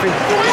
coffee.